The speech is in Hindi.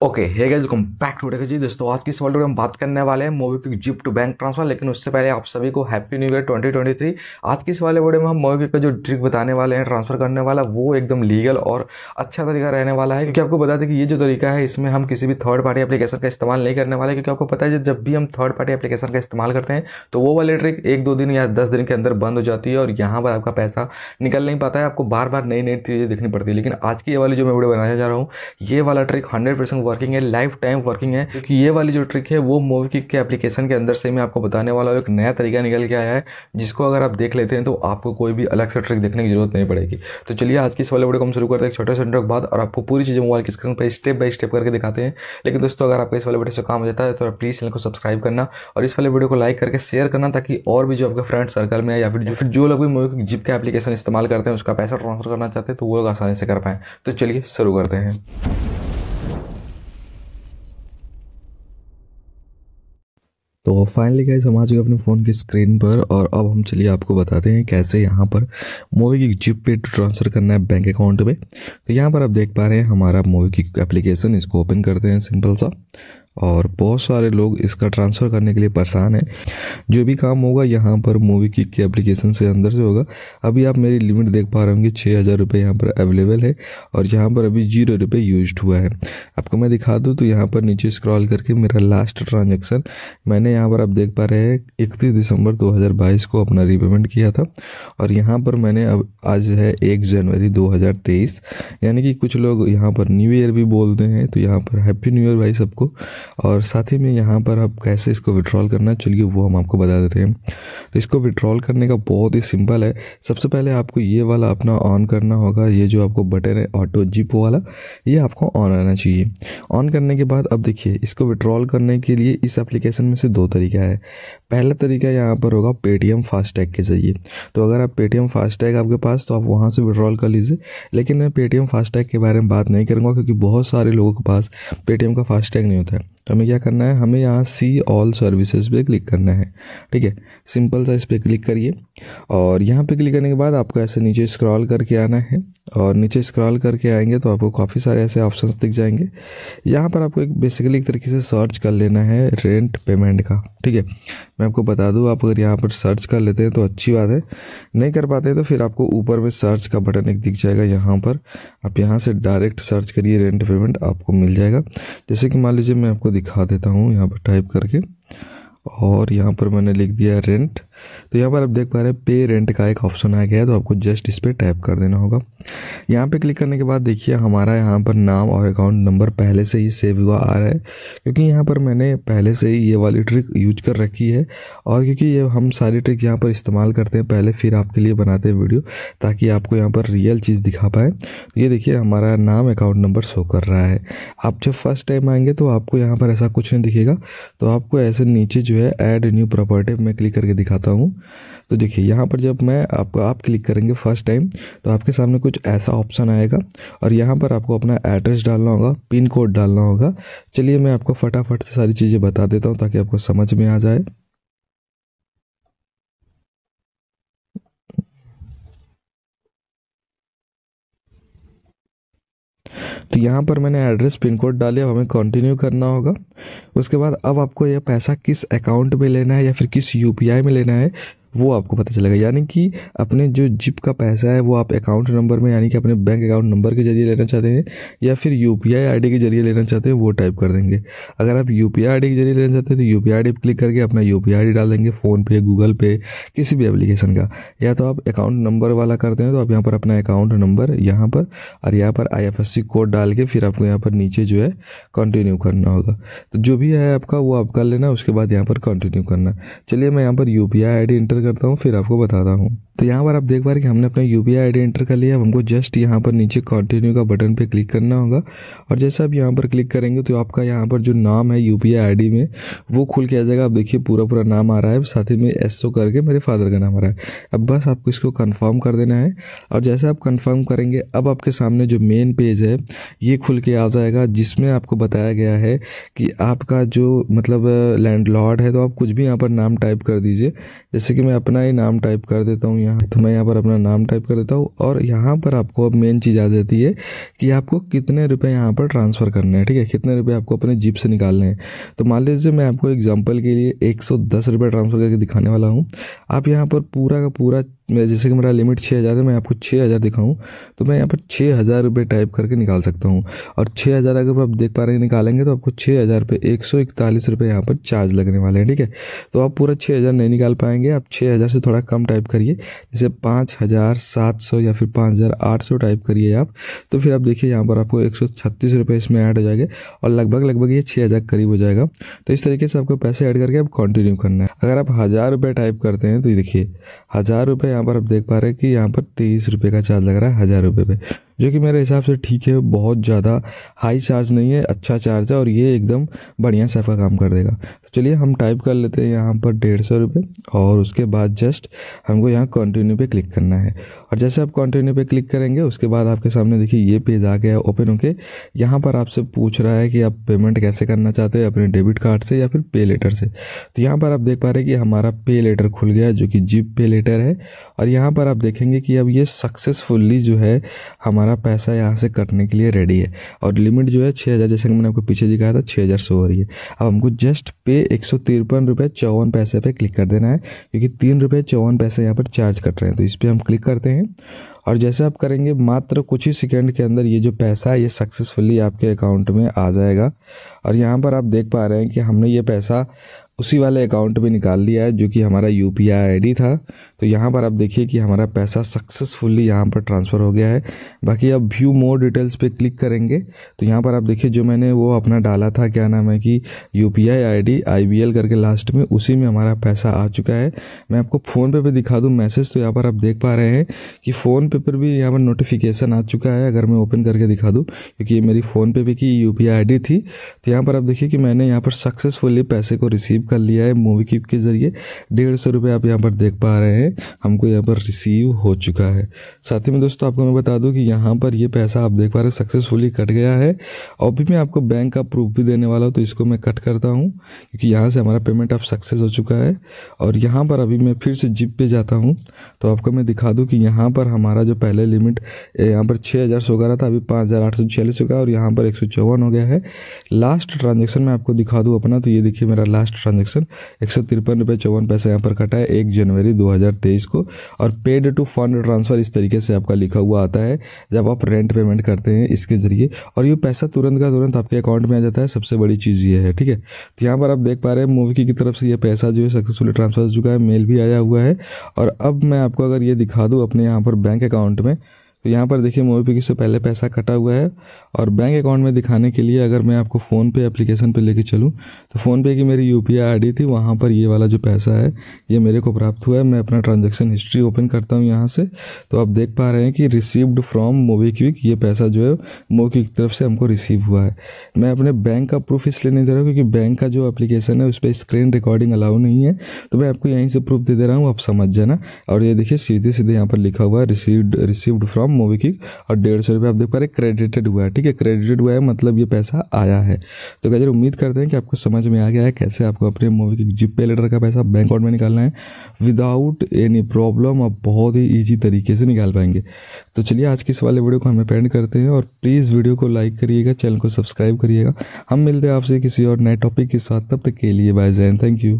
Okay hey guys welcome back to जी दोस्तों, आज की इस वीडियो में हम बात करने वाले हैं MobiKwik zip to bank transfer लेकिन उससे पहले आप सभी को हैप्पी न्यू ईयर 2023 आज की इस वाले वीडियो में हम मोबी क्विक का जो ट्रिक बताने वाले हैं ट्रांसफ़र करने वाला, वो एकदम लीगल और अच्छा तरीका रहने वाला है, क्योंकि आपको बता दें कि ये जो तरीका है, इसमें हम किसी भी थर्ड पार्टी एप्लीकेशन का इस्तेमाल नहीं करने वाले, क्योंकि आपको पता है जब भी हम थर्ड पार्टी एप्लीकेशन का इस्तेमाल करते हैं तो वो वाली ट्रिक एक, दो दिन या दस दिन के अंदर बंद हो जाती है और यहाँ पर आपका पैसा निकल नहीं पाता है, आपको बार बार नई नई चीज़ें देखनी पड़ती है। लेकिन आज की ये वाली जो मैं वीडियो बनाने जा रहा हूँ, ये वाला ट्रिक हंड्रेड वर्किंग है लाइफ टाइम वर्किंग है, क्योंकि ये वाली जो ट्रिक है, वो मूवी किक के एप्लीकेशन के अंदर से मैं आपको बताने वाला हूँ, एक नया तरीका निकल के आया है, जिसको अगर आप देख लेते हैं तो आपको कोई भी अलग से ट्रिक देखने की ज़रूरत नहीं पड़ेगी। तो चलिए, आज की इस वाले वीडियो को हम शुरू करते हैं, एक छोटे के बाद, और आपको पूरी चीज़ें मोबाइल की स्क्रीन पर स्टेप बाय स्टेप करके दिखाते हैं। लेकिन दोस्तों, अगर आपको इस वाले वीडियो से काम हो जाता है तो प्लीज़ चैनल को सब्सक्राइब करना, और इस वाले वीडियो को लाइक करके शेयर करना, ताकि और भी जो आपके फ्रेंड सर्कल में या फिर जो फिर जो लोग भी मोवी जिप का एप्लीकेशन इस्तेमाल करते हैं, उसका पैसा ट्रांसफ़र करना चाहते हैं तो वो लोग आसानी से कर पाएँ। तो चलिए, शुरू करते हैं। तो फाइनली गाइज़ हम आ चुके अपने फ़ोन की स्क्रीन पर और अब हम चलिए आपको बताते हैं कैसे यहाँ पर मोवी की जिप पे ट्रांसफ़र करना है बैंक अकाउंट में तो यहाँ पर आप देख पा रहे हैं हमारा मोवी की एप्लीकेशन इसको ओपन करते हैं सिंपल सा। और बहुत सारे लोग इसका ट्रांसफ़र करने के लिए परेशान हैं। जो भी काम होगा, यहाँ पर मूवी किक के एप्लीकेशन से अंदर से होगा। अभी आप मेरी लिमिट देख पा रहे होंगे छः हज़ार रुपये यहाँ पर अवेलेबल है और यहाँ पर अभी ज़ीरो रुपये यूज़ हुआ है। आपको मैं दिखा दूँ तो यहाँ पर नीचे स्क्रॉल करके मेरा लास्ट ट्रांजेक्शन मैंने यहाँ पर आप देख पा रहे हैं, इकतीस दिसंबर दो हज़ार बाईस को अपना रिपेमेंट किया था और यहाँ पर मैंने अब, आज है एक जनवरी दो हज़ार तेईस। यानी कि कुछ लोग यहाँ पर न्यू ईयर भी बोलते हैं तो यहाँ पर हैप्पी न्यू ईयर भाई सबको। और साथ ही में यहाँ पर आप कैसे इसको विड्रॉल करना है, चलिए वो हम आपको बता देते हैं। तो इसको विड्रॉल करने का बहुत ही सिंपल है। सबसे पहले आपको ये वाला अपना ऑन करना होगा, ये जो आपको बटन है ऑटो जिप वाला, ये आपको ऑन आना चाहिए। ऑन करने के बाद अब देखिए, इसको विड्रॉल करने के लिए इस एप्लीकेशन में से दो तरीका है। पहला तरीका यहाँ पर होगा पेटीएम फास्टैग के ज़रिए। तो अगर आप पेटीएम फास्टैग आपके पास तो आप वहाँ से विड्रॉल कर लीजिए। लेकिन मैं पेटीएम फास्टैग के बारे में बात नहीं करूँगा, क्योंकि बहुत सारे लोगों के पास पेटीएम का फास्टैग नहीं होता है। तो हमें क्या करना है? हमें यहाँ सी ऑल सर्विसेज़ पे क्लिक करना है। ठीक है? सिंपल सा इस पर क्लिक करिए। और यहाँ पे क्लिक करने के बाद आपको ऐसे नीचे स्क्रॉल करके आना है। और नीचे स्क्रॉल करके आएँगे तो आपको काफ़ी सारे ऐसे ऑप्शंस दिख जाएँगे। यहाँ पर आपको एक बेसिकली एक तरीके से सर्च कर लेना है रेंट पेमेंट का। ठीक है? मैं आपको बता दूँ, आप अगर यहाँ पर सर्च कर लेते हैं तो अच्छी बात है। नहीं कर पाते तो फिर आपको ऊपर में सर्च का बटन एक दिख जाएगा यहाँ पर। आप यहाँ से डायरेक्ट सर्च करिए रेंट पेमेंट आपको मिल जाएगा। जैसे कि मान लीजिए मैं आपको दिखा देता हूँ यहाँ पर टाइप करके। और यहाँ पर मैंने लिख दिया रेंट तो यहाँ पर आप देख पा रहे हैं पे रेंट का एक ऑप्शन आ गया है तो आपको जस्ट इस पर टैप कर देना होगा। यहाँ पे क्लिक करने के बाद देखिए, हमारा यहाँ पर नाम और अकाउंट नंबर पहले से ही सेव हुआ आ रहा है, क्योंकि यहाँ पर मैंने पहले से ही ये वाली ट्रिक यूज़ कर रखी है, और क्योंकि ये हम सारी ट्रिक यहाँ पर इस्तेमाल करते हैं, पहले फिर आपके लिए बनाते हैं वीडियो ताकि आपको यहाँ पर रियल चीज़ दिखा पाए। तो ये देखिए, हमारा नाम अकाउंट नंबर शो कर रहा है। आप जब फ़र्स्ट टाइम आएँगे तो आपको यहाँ पर ऐसा कुछ नहीं दिखेगा तो आपको ऐसे नीचे जो है ऐड न्यू प्रॉपर्टी में क्लिक करके दिखाता हूँ। तो देखिए, यहाँ पर जब मैं आपको आप क्लिक करेंगे फ़र्स्ट टाइम तो आपके सामने कुछ ऐसा ऑप्शन आएगा और यहाँ पर आपको अपना एड्रेस डालना होगा पिन कोड डालना होगा। चलिए मैं आपको फटाफट से सारी चीज़ें बता देता हूँ ताकि आपको समझ में आ जाए। तो यहाँ पर मैंने एड्रेस पिन कोड डाले, अब हमें कंटिन्यू करना होगा। उसके बाद अब आपको यह पैसा किस अकाउंट में लेना है या फिर किस यूपीआई में लेना है वो आपको पता चलेगा। यानी कि अपने जो जिप का पैसा है, वो आप अकाउंट नंबर में, यानी कि अपने बैंक अकाउंट नंबर के ज़रिए लेना चाहते हैं, या फिर यू पी आई के ज़रिए लेना चाहते हैं, वो टाइप कर देंगे। अगर आप यू पी आई के ज़रिए लेना चाहते हैं तो यू पी आई क्लिक करके अपना यू पी आई डाल देंगे फ़ोनपे गूगल पे, किसी भी एप्लीकेशन का। या तो आप अकाउंट नंबर वाला करते हैं तो आप यहाँ पर अपना अकाउंट नंबर यहाँ पर, और यहाँ पर आईएफएससी कोड डाल के फिर आपको यहाँ पर नीचे जो है कंटिन्यू करना होगा। तो जो भी है आपका, वो आप कर लेना, उसके बाद यहाँ पर कंटिन्यू करना। चलिए, मैं यहाँ पर यू पी आई इंटर करता हूँ फिर आपको बताता हूँ। तो यहाँ पर आप देख पा रहे कि हमने अपना यू पी आई एंटर कर लिया हमको जस्ट यहाँ पर नीचे कंटिन्यू का बटन पे क्लिक करना होगा। और जैसे आप यहाँ पर क्लिक करेंगे तो आपका यहाँ पर जो नाम है यू पी आई में, वो खुल के आ जाएगा। आप देखिए पूरा पूरा नाम आ रहा है, साथ ही में एस ओ करके मेरे फादर का नाम आ रहा है। अब बस आपको इसको कन्फर्म कर देना है। और जैसे आप कन्फर्म करेंगे, अब आपके सामने जो मेन पेज है, ये खुल के आ जाएगा, जिसमें आपको बताया गया है कि आपका जो मतलब लैंड है तो आप कुछ भी यहाँ पर नाम टाइप कर दीजिए। जैसे कि मैं अपना ही नाम टाइप कर देता हूँ यहाँ तो मैं यहाँ पर अपना नाम टाइप कर देता हूँ और यहाँ पर आपको अब मेन चीज़ आ जाती है कि आपको कितने रुपए यहाँ पर ट्रांसफ़र करने हैं, ठीक है? कितने रुपए आपको अपने जिप से निकालने हैं। तो मान लीजिए मैं आपको एग्ज़ाम्पल के लिए एक सौ रुपये ट्रांसफ़र करके दिखाने वाला हूँ। आप यहाँ पर पूरा का पूरा मैं जैसे कि मेरा लिमिट छः हज़ार है, मैं आपको छः हज़ार दिखाऊँ तो मैं यहाँ पर छः हज़ार रुपये टाइप करके निकाल सकता हूँ। और छः हज़ार अगर आप देख पा रहे हैं, निकालेंगे तो आपको छः हज़ार पे एक सौ इकतालीस रुपये यहाँ पर चार्ज लगने वाले हैं, ठीक है? तो आप पूरा छः हज़ार नहीं निकाल पाएँगे, आप छः हज़ार से थोड़ा कम टाइप करिए, जैसे पाँच हज़ार सात सौ या फिर पाँच हज़ार आठ सौ टाइप करिए आप तो फिर आप देखिए यहाँ पर आपको एक सौ छत्तीस रुपये इसमें ऐड हो जाएँगे, और लगभग लगभग ये छः हज़ार करीब हो जाएगा। तो इस तरीके से आपको पैसे ऐड करके आप कंटिन्यू करना है। अगर आप हज़ार रुपये टाइप करते हैं तो देखिए, हज़ार रुपये यहाँ पर आप देख पा रहे हैं कि यहाँ पर तेईस रुपये का चार्ज लग रहा है, हज़ार रुपये पे। जो कि मेरे हिसाब से ठीक है, बहुत ज़्यादा हाई चार्ज नहीं है अच्छा चार्ज है और ये एकदम बढ़िया से आपका काम कर देगा। तो चलिए हम टाइप कर लेते हैं यहाँ पर डेढ़ सौ रुपये और उसके बाद जस्ट हमको यहाँ कंटिन्यू पे क्लिक करना है। और जैसे आप कंटिन्यू पे क्लिक करेंगे, उसके बाद आपके सामने देखिए ये पेज आ गया ओपन होके। यहाँ पर आपसे पूछ रहा है कि आप पेमेंट कैसे करना चाहते हैं, अपने डेबिट कार्ड से या फिर पे लेटर से। तो यहाँ पर आप देख पा रहे हैं कि हमारा पे लेटर खुल गया जो कि जीप पे लेटर है। और यहाँ पर आप देखेंगे कि अब ये सक्सेसफुल्ली जो है, हमारा पैसा यहाँ से कटने के लिए रेडी है। और लिमिट जो है छः हज़ार, जैसे कि मैंने आपको पीछे दिखाया था छः हज़ार सो हो रही है। अब हमको जस्ट पे एक सौ तिरपन रुपये चौवन पैसे पर क्लिक कर देना है, क्योंकि तीन रुपये चौवन पैसे यहाँ पर चार्ज कट रहे हैं। तो इस पर हम क्लिक करते हैं। और जैसे आप करेंगे, मात्र कुछ ही सेकंड के अंदर ये जो पैसा है, ये सक्सेसफुली आपके अकाउंट में आ जाएगा। और यहाँ पर आप देख पा रहे हैं कि हमने ये पैसा उसी वाले अकाउंट में निकाल लिया है, जो कि हमारा यू पी आई था। तो यहाँ पर आप देखिए कि हमारा पैसा सक्सेसफुली यहाँ पर ट्रांसफ़र हो गया है। बाकी अब व्यू मोर डिटेल्स पे क्लिक करेंगे। तो यहाँ पर आप देखिए, जो मैंने वो अपना डाला था, क्या नाम है कि U P I I D I B L करके लास्ट में, उसी में हमारा पैसा आ चुका है। मैं आपको फ़ोन पे पे दिखा दूँ मैसेज तो यहाँ पर आप देख पा रहे हैं कि फ़ोन पे पर भी यहाँ पर नोटिफिकेशन आ चुका है, अगर मैं ओपन करके दिखा दूँ, क्योंकि ये मेरी फ़ोन पे की U P I I D थी। तो यहाँ पर आप देखिए कि मैंने यहाँ पर सक्सेसफुली पैसे को रिसीव कर लिया है मूवी क्लिप के ज़रिए। डेढ़ सौ रुपये आप यहाँ पर देख पा रहे हैं। हमको यहाँ पर रिसीव हो चुका है। साथ ही में दोस्तों, आपको मैं बता दूँ कि यहाँ पर ये पैसा आप देख पा रहे हैं सक्सेसफुली कट गया है। और भी मैं आपको बैंक का प्रूफ भी देने वाला हूँ तो इसको मैं कट करता हूँ, क्योंकि यहाँ से हमारा पेमेंट अब सक्सेस हो चुका है। और यहाँ पर अभी मैं फिर से जिप पे जाता हूँ तो आपको मैं दिखा दूँ कि यहाँ पर हमारा जो पहले लिमिट यहाँ पर छः हज़ार सौ रहा था, अभी पाँच हज़ार आठ सौ छियालीस हो गया और यहाँ पर एक सौ चौवन हो गया है। लास्ट ट्रांजेक्शन मैं आपको दिखा दूँ अपना तो ये देखिए मेरा लास्ट ट्रांजेक्शन एक सौ तिरपन रुपये चौवन पैसा यहाँ पर कटा है, एक जनवरी 2023 को। और पेड टू फंड ट्रांसफ़र इस तरीके से आपका लिखा हुआ आता है, जब आप रेंट पेमेंट करते हैं इसके ज़रिए। और ये पैसा तुरंत का तुरंत आपके अकाउंट में आ जाता है, सबसे बड़ी चीज़ ये है, ठीक है? तो यहाँ पर आप देख पा रहे हैं मूवी की तरफ़ से ये पैसा जो है सक्सेसफुली ट्रांसफ़र हो चुका है मेल भी आया हुआ है। और अब मैं आपको अगर ये दिखा दूँ अपने यहाँ पर बैंक अकाउंट में तो यहाँ पर देखिए मोबीपिक से पहले पैसा कटा हुआ है और बैंक अकाउंट में दिखाने के लिए अगर मैं आपको फ़ोन पे एप्लीकेशन पे लेके चलूँ तो फ़ोन पे की मेरी यू पी आई थी, वहाँ पर ये वाला जो पैसा है, ये मेरे को प्राप्त हुआ है। मैं अपना ट्रांजेक्शन हिस्ट्री ओपन करता हूँ यहाँ से। तो आप देख पा रहे हैं कि रिसीव्ड फ्रॉम मोबीक्विक ये पैसा जो है मोबीक्विक की तरफ़ से हमको रिसीव हुआ है। मैं अपने बैंक का प्रूफ इसलिए नहीं दे रहा हूँ क्योंकि बैंक का जो एप्लीकेशन है, उस पर स्क्रीन रिकॉर्डिंग अलाउ नहीं है। तो मैं आपको यहीं से प्रूफ दे दे रहा हूँ, आप समझ जाना। और ये देखिए सीधे सीधे यहाँ पर लिखा हुआ है रिसीव्ड रिसीव्ड फ्रॉम मोबीक्विक और डेढ़ सौ रुपये आप देख पा रहे क्रेडिटेड हुआ है, ठीक है? क्रेडिटेड हुआ है मतलब ये पैसा आया है। तो गजर उम्मीद करते हैं कि आपको समझ में आ गया है कैसे आपको अपने मूवी की जिप पे लेटर का पैसा बैंक अकाउंट में निकालना है। विदाउट एनी प्रॉब्लम आप बहुत ही ईजी तरीके से निकाल पाएँगे। तो चलिए, आज की इस वाले वीडियो को हमें पेंड करते हैं और प्लीज़ वीडियो को लाइक करिएगा चैनल को सब्सक्राइब करिएगा। हम मिलते हैं आपसे किसी और नए टॉपिक के साथ, तब तक के लिए बाय जैन थैंक यू